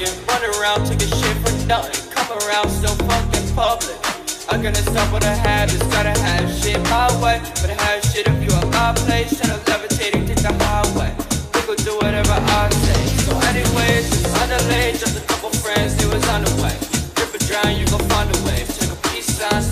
Run around, take a shit for nothing. Come around so fucking public. I'm gonna stop what I have, just gotta have shit my way. But I have shit if you on my place. And I'm levitating, take the highway. We gon' do whatever I say. So, anyways, it's just a couple friends, it was on the way. Rip a drown, you gon' find a wave. Take a peace sign,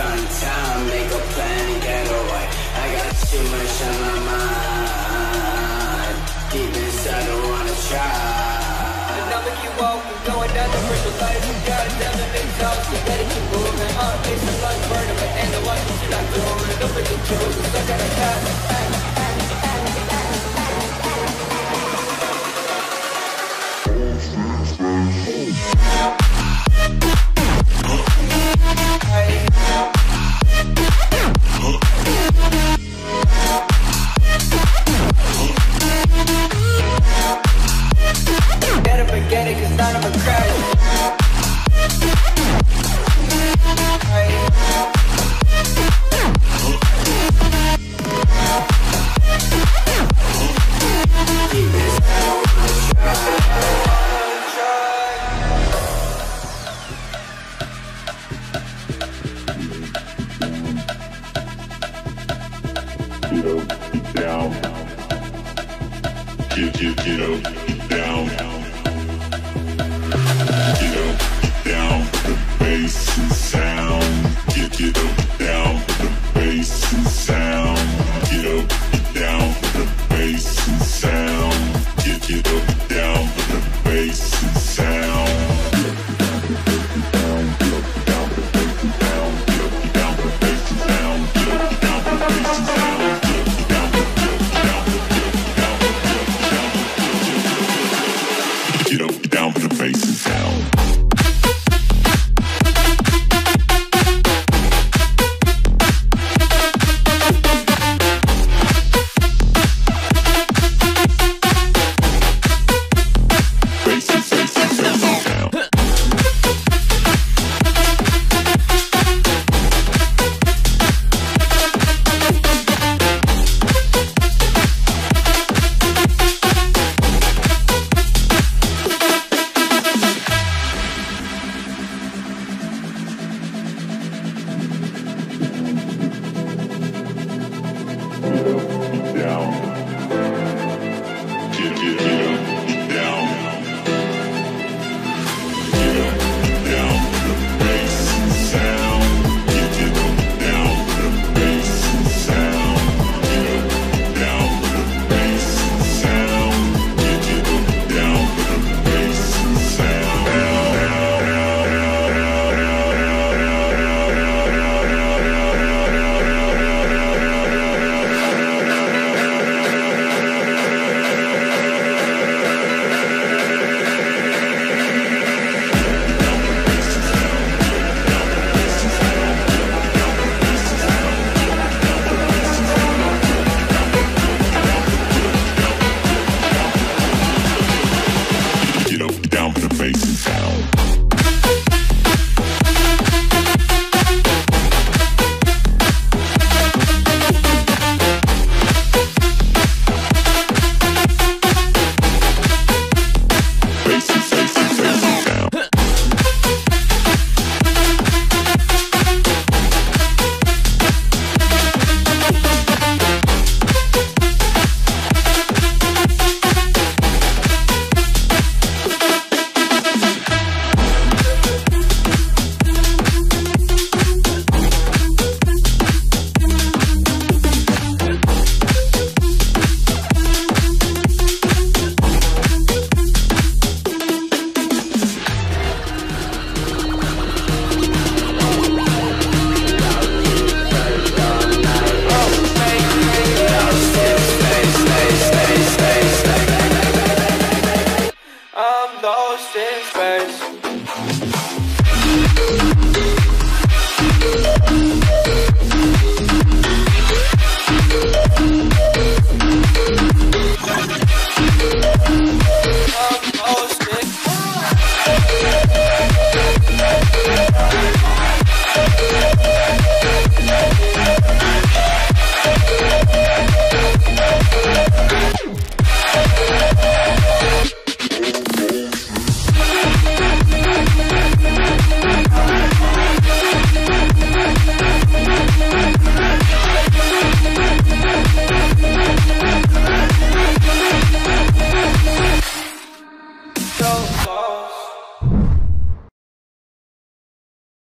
on time, make a plan and get away. I got too much on my mind. Deep inside, I wanna try. The number you walk, you're going down the virtual life. You got a down big house, you better keep moving. Our face the like burning, but ain't the one you should not Don't make the chosen, stuck at a cat. you do. Space and Sound.